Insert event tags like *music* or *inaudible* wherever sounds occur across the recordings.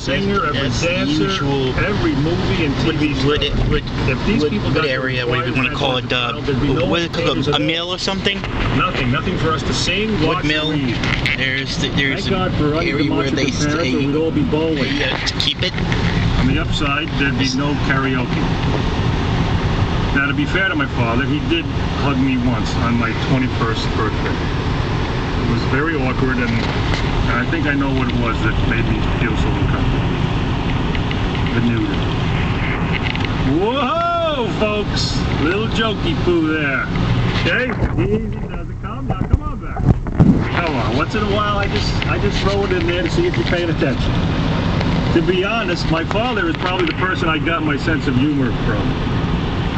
singer, every dancer, usual- every movie and TV wood, star. wood, If these wood, people wood the area, what do you want to call it? Uh, no what is it called? A, a mill or something? Nothing, nothing for us to sing, Wood watch, mill. or read. There's the, there's Thank God for an running area where they or we'd stay all be bowling. uh, to keep it. On the upside, there'd be no karaoke. Now, to be fair to my father, he did hug me once on my 21st birthday. It was very awkward, and, and I think I know what it was that made me feel so uncomfortable. The nudity. Whoa, folks! Little jokey poo there. Okay? Easy does it. Calm down. Come on back. Come on. Once in a while, I just I just throw it in there to see if you're paying attention. To be honest, my father is probably the person I got my sense of humor from.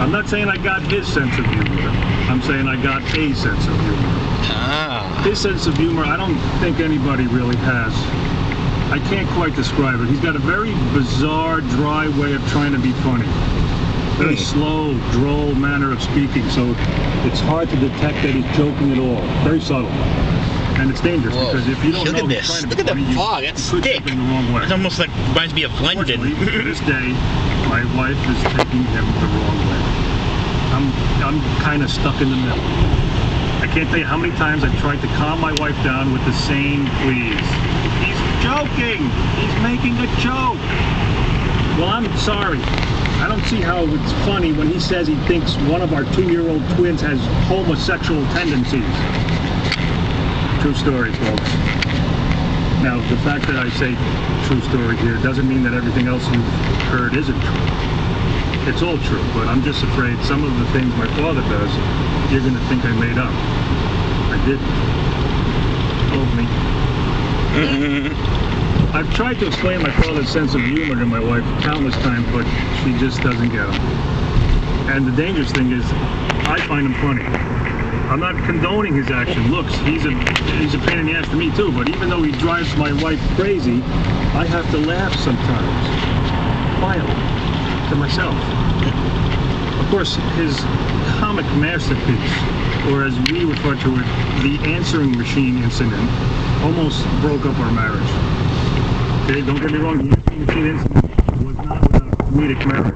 I'm not saying I got his sense of humor. I'm saying I got a sense of humor. Ah. His sense of humor, I don't think anybody really has. I can't quite describe it. He's got a very bizarre, dry way of trying to be funny. Very Hmm. slow, droll manner of speaking, so it's hard to detect that he's joking at all. Very subtle. And it's dangerous Whoa. because if you don't Look know at this. Look at the funny, you fog. That's could thick. the wrong way. It's almost like reminds me of London. To this day, my wife is taking him the wrong way. I'm I'm kind of stuck in the middle. I can't tell you how many times I've tried to calm my wife down with the same please. He's joking. He's making a joke. Well, I'm sorry. I don't see how it's funny when he says he thinks one of our two-year-old twins has homosexual tendencies. True story, folks. Now, the fact that I say true story here doesn't mean that everything else you've heard isn't true. It's all true, but I'm just afraid some of the things my father does, you're going to think I made up. I didn't. Told me. *laughs* I've tried to explain my father's sense of humor to my wife countless times, but she just doesn't get him. And the dangerous thing is, I find him funny. I'm not condoning his action. Looks, he's a he's a pain in the ass to me too. But even though he drives my wife crazy, I have to laugh sometimes, quietly, myself. Of course, his comic masterpiece, or as we refer to it, the answering machine incident, almost broke up our marriage. Okay, don't get me wrong, the answering machine incident was not without comedic merit.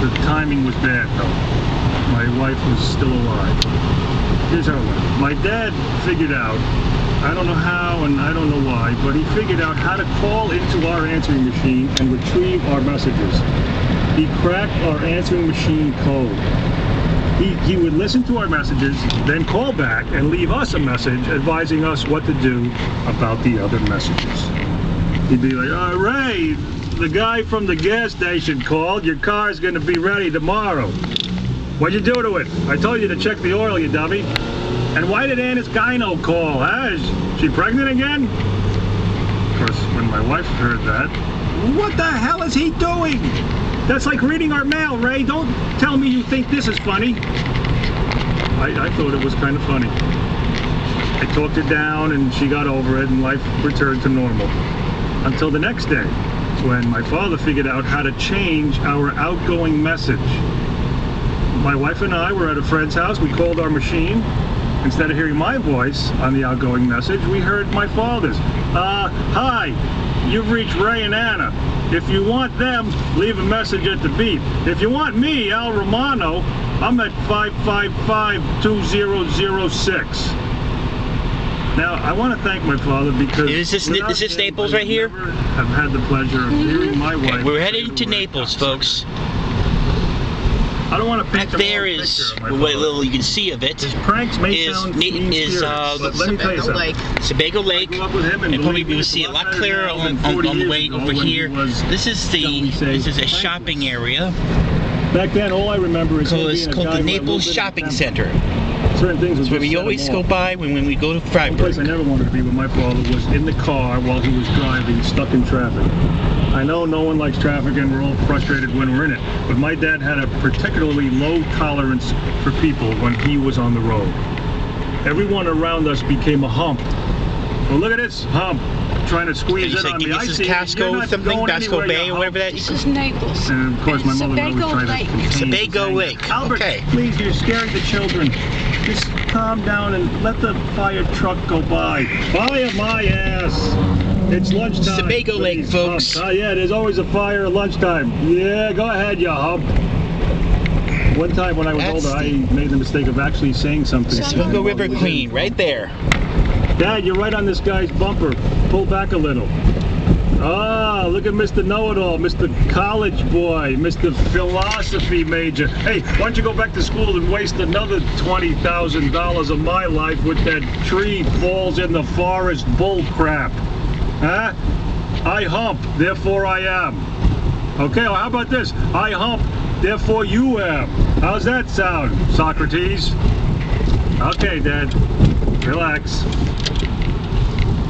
The timing was bad, though. My wife was still alive. Here's how it went. My dad figured out, I don't know how and I don't know why, but he figured out how to call into our answering machine and retrieve our messages. He cracked our answering machine code. He, he would listen to our messages, then call back and leave us a message advising us what to do about the other messages. He'd be like, all right, the guy from the gas station called. Your car's going to be ready tomorrow. What'd you do to it? I told you to check the oil, you dummy. And why did Anna's gyno call, huh? Is she pregnant again? Of course, when my wife heard that, what the hell is he doing? That's like reading our mail, Ray. Don't tell me you think this is funny. I, I thought it was kind of funny. I talked her down and she got over it and life returned to normal. Until the next day, when my father figured out how to change our outgoing message. My wife and I were at a friend's house. We called our machine. Instead of hearing my voice on the outgoing message, we heard my father's. Uh, hi, you've reached Ray and Anna. If you want them, leave a message at the beep. If you want me, Al Romano, I'm at 555-2006. Now, I want to thank my father because... Is this- is this him, Naples I right here? have had the pleasure of hearing my wife... Okay, we're heading to Naples, folks. I don't want to paint there is picture of my what father. little you can see of it. His pranks may is- sound mean is, uh, but let me tell you something. Lake. Sebago Lake. I grew up with him, and And probably we it's see a lot clearer on, on, on the way over here. This is the say, this is a shopping area Back then, all I remember is him called, being a called guy the who had a little Naples Shopping. Center. Certain things It's where we always go by when, when we go to One place I never wanted to be with my father was in the car while he was driving, stuck in traffic. I know no one likes traffic and we're all frustrated when we're in it, but my dad had a particularly low tolerance for people when he was on the road. Everyone around us became a hump. Well, look at this hump trying to squeeze You in said, on me. me I this see it. You're Casco something, going Casco Bay or whatever that This is. is Naples. And of course, my It's mother would always Sebago try to Lake. contain Sebago Lake. Albert, Okay. please, you're scaring the children. Just calm down and let the fire truck go by. Fire my ass. It's lunchtime. Sebago for Lake, folks. humps. Ah, yeah, there's always a fire at lunchtime. Yeah, go ahead, you hump. One time when I was That's older, I made the mistake of actually saying something. Sebago River Queen, right there. Dad, you're right on this guy's bumper. Pull back a little. Ah, look at Mr. Know-It-All, Mr. College Boy, Mr. Philosophy Major. Hey, why don't you go back to school and waste another $20,000 of my life with that tree falls in the forest bull crap? Huh? I hump, therefore I am. Okay, well, how about this? I hump, therefore you am. How's that sound, Socrates? Okay, Dad. Relax.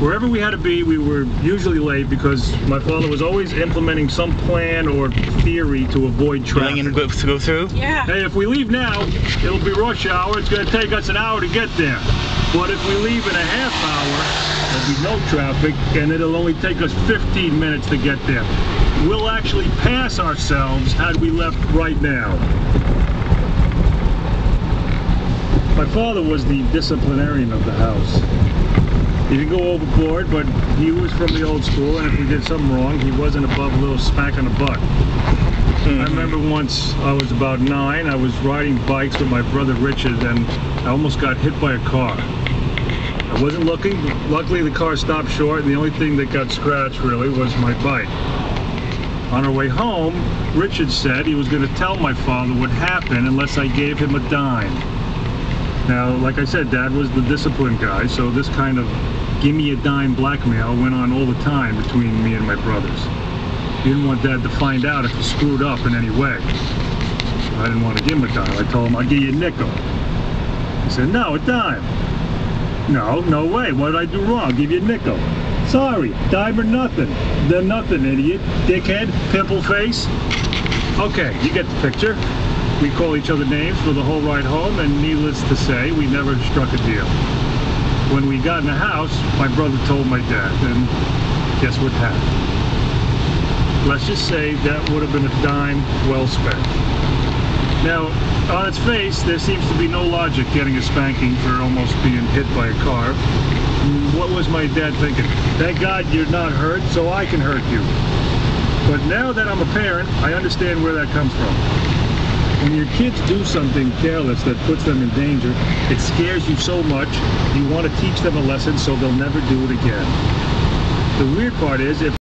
Wherever we had to be, we were usually late because my father was always implementing some plan or theory to avoid Willing traffic. and go, to go through? Yeah. Hey, if we leave now, it'll be rush hour. It's going to take us an hour to get there. But if we leave in a half hour, there'll be no traffic, and it'll only take us 15 minutes to get there. We'll actually pass ourselves had we left right now. My father was the disciplinarian of the house. He didn't go overboard, but he was from the old school, and if we did something wrong, he wasn't above a little smack on the butt. I mm-hmm. remember once I was about nine, I was riding bikes with my brother Richard, and I almost got hit by a car. I wasn't looking. Luckily, the car stopped short, and the only thing that got scratched really was my bike. On our way home, Richard said he was going to tell my father what happened unless I gave him a dime. Now, like I said, Dad was the disciplined guy, so this kind of give me a dime blackmail went on all the time between me and my brothers. He didn't want Dad to find out if he screwed up in any way. I didn't want to give him a dime. I told him, I'll give you a nickel. He said, no, a dime. No, no way. What did I do wrong? I'll give you a nickel. Sorry, dime or nothing. Then nothing, idiot. Dickhead, pimple face. Okay, you get the picture. We call each other names for the whole ride home, and needless to say, we never struck a deal. When we got in the house, my brother told my dad, and guess what happened? Let's just say that would have been a dime well spent. Now, on its face, there seems to be no logic getting a spanking for almost being hit by a car. What was my dad thinking? Thank God you're not hurt, so I can hurt you. But now that I'm a parent, I understand where that comes from. When your kids do something careless that puts them in danger, it scares you so much, you want to teach them a lesson so they'll never do it again. The weird part is, if